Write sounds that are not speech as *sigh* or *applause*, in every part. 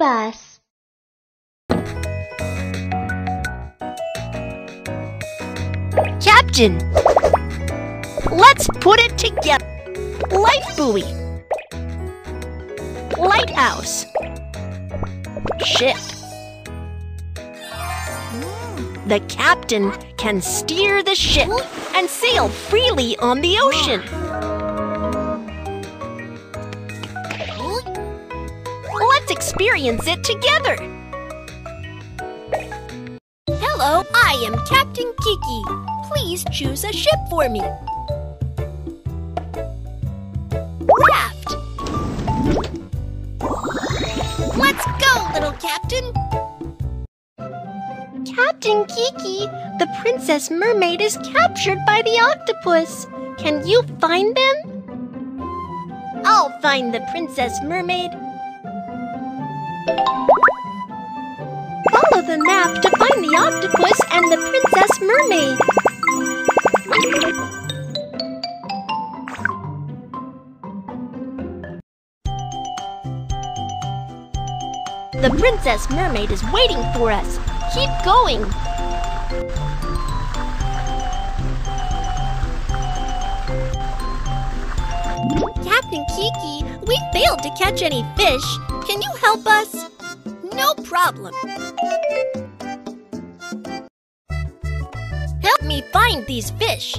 bus. Captain! Let's put it together. Life buoy. Lighthouse. Ship. The captain can steer the ship and sail freely on the ocean. Experience it together. Hello, I am Captain Kiki. Please choose a ship for me. Raft. Let's go, little captain. Captain Kiki, the princess mermaid is captured by the octopus. Can you find them? I'll find the princess mermaid. Map to find the octopus and the princess mermaid. The princess mermaid is waiting for us. Keep going. Captain Kiki, we failed to catch any fish. Can you help us? No problem. Me find these fish.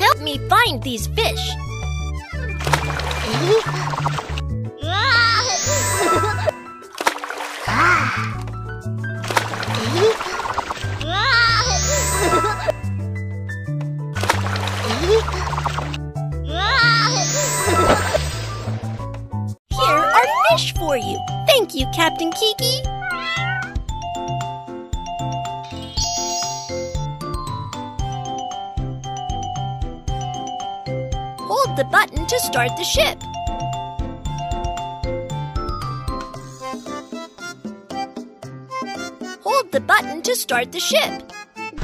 Help me find these fish. Captain Kiki. Hold the button to start the ship. Hold the button to start the ship.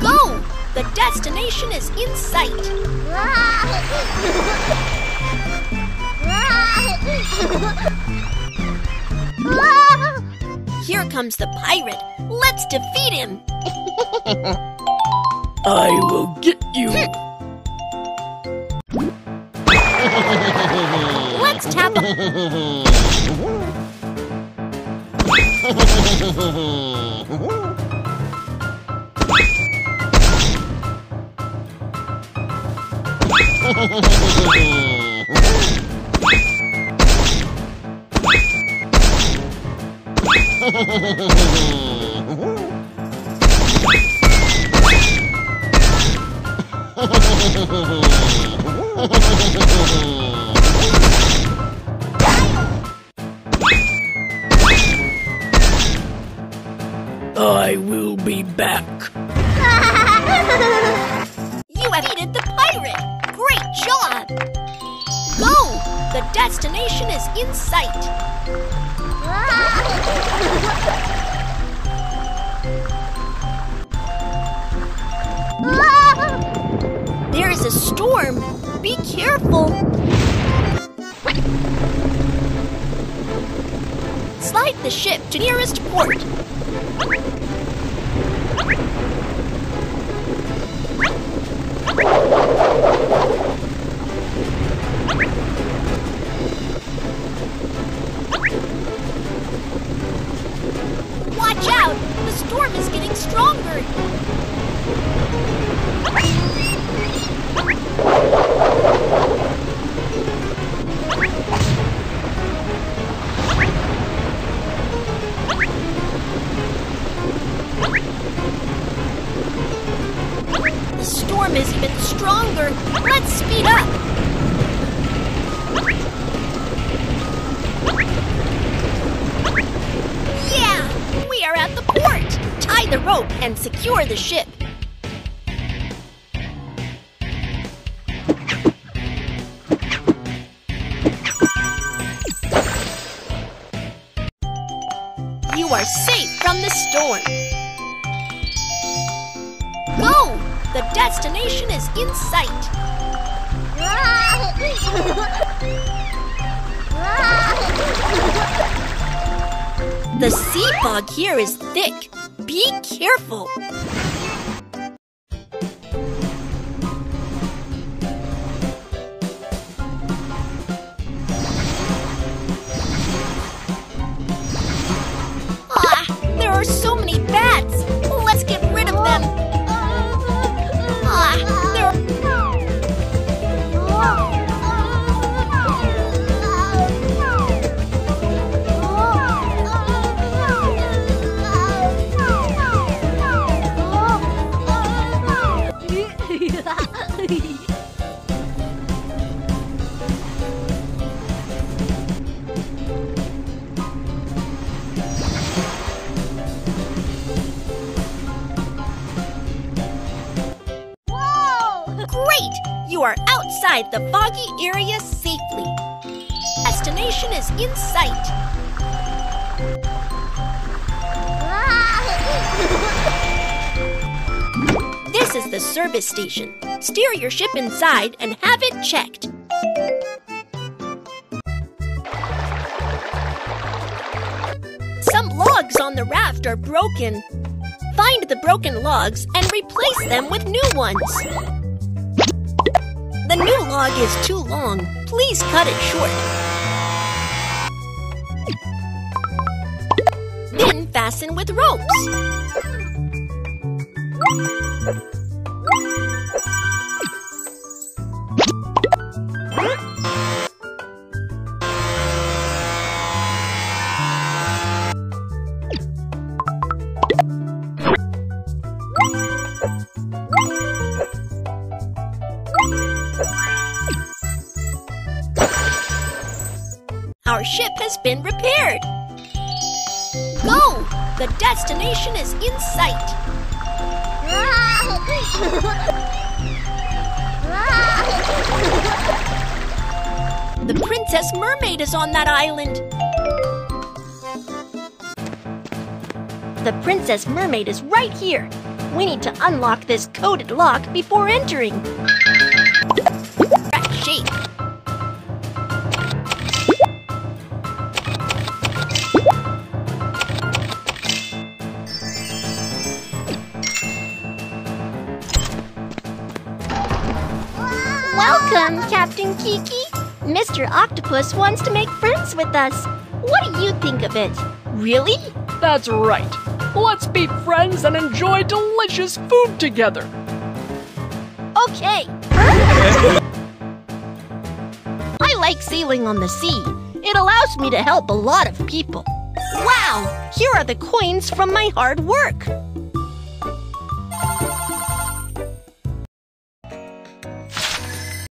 Go! The destination is in sight. *laughs* *laughs* Here comes the pirate. Let's defeat him. I will get you. Hmm. Let's tap a *laughs* I will be back. *laughs* You defeated the pirate! Great job! Go! The destination is in sight. There is a storm. Be careful. Slide the ship to nearest port. Rope and secure the ship. You are safe from the storm. Go! The destination is in sight. The sea fog here is thick. Be careful. Ah, there are so many bats. Outside the foggy area safely. Destination is in sight. This is the service station. Steer your ship inside and have it checked. Some logs on the raft are broken. Find the broken logs and replace them with new ones. The new log is too long. Please cut it short. Then fasten with ropes. Our ship has been repaired. Go! The destination is in sight. The Princess Mermaid is on that island. The Princess Mermaid is right here. We need to unlock this coded lock before entering. Captain Kiki. Mr. Octopus wants to make friends with us. What do you think of it? Really? That's right. Let's be friends and enjoy delicious food together. Okay. I like sailing on the sea. It allows me to help a lot of people. Wow, here are the coins from my hard work.